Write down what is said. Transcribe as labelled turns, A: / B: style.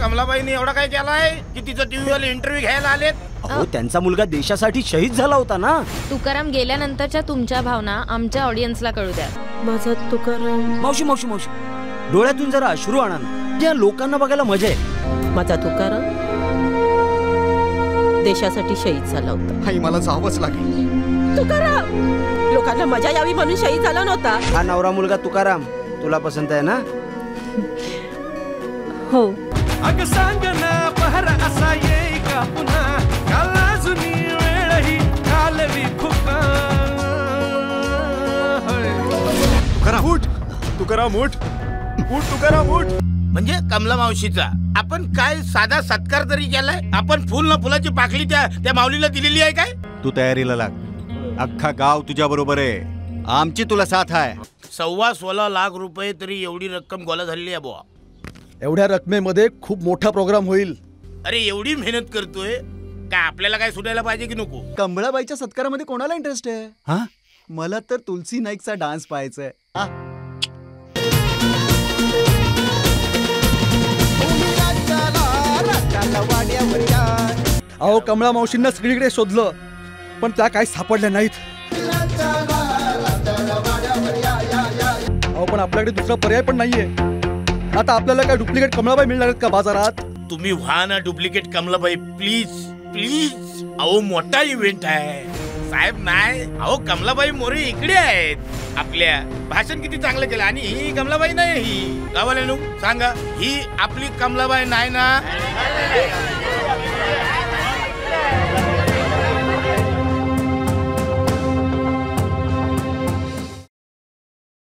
A: कमलाबाईने एवढा काय केलाय की तिचं टीव्ही वाले इंटरव्ह्यू घ्यायला आलेत?
B: अहो त्यांचा मुलगा देशासाठी शहीद झाला होता ना.
C: तुकाराम गेल्यानंतरच्या तुमच्या भावना आमच्या ऑडियन्सला कळू द्या.
D: माझा तुकाराम.
B: मावशी मावशी मावशी. डोळ्यातून जरा अश्रू आणा ना. त्या लोकांना बघायला मजा आहे.
D: माझा तुकाराम देशासाठी शहीद झाला होता.
E: आई मला जावंच लागेल.
D: तुकाराम! लोकांना मजा यावी म्हणून शहीद झाला नव्हता.
B: हा नवरा मुलगा तुकाराम. तुला पसंत आहे ना?
D: हो.
F: अग सांग ना पहर असा येई का पुन्हा? काल जुनी वेळ ही कालवी फुका
E: तुकाराम उठ. तुकाराम उठ उठ तुकाराम उठ
A: म्हणजे कमला मावशीचा आपण काय साधा सत्कार तरी केलाय? आपण फुल ना फुलाची पाकळी त्या त्या माऊलीला दिलेली आहे काय?
E: तू तयारीला लाग. अख्खा गाव तुझ्या बरोबर आहे. आमची तुला साथ आहे.
A: सव्वा सोळा लाख रुपये तरी एवढी रक्कम गोळा झालेली आहे बुवा.
G: एवढ्या रकमेमध्ये खूप मोठा प्रोग्राम होईल.
A: अरे एवढी मेहनत करतोय? काय आपल्याला काय सुटायला पाहिजे की नको?
H: कमळाबाईच्या सत्कारामध्ये कोणाला इंटरेस्ट आहे?
E: हा?
H: मला तर तुलसी नाईकचा डान्स पाहायचा आहे
G: अहो कमळा मावशींना सगळीकडे शोधलं पण त्या काही सापडल्या नाहीत. अहो पण आपल्याकडे दुसरा पर्याय पण नाहीये. आता आपल्याला काय डुप्लिकेट कमळाबाई मिळणार आहेत का बाजारात?
A: तुम्ही व्हा ना डुप्लिकेट कमलाबाई प्लीज प्लीज अहो मोठा इव्हेंट आहे. साहेब नाही. अहो कमलाबाई मोरे इकडे आहेत. आपल्या भाषण किती चांगलं केलं. आणि ही कमलाबाई नाही ही. गावाला सांगा ही आपली कमलाबाई नाही ना?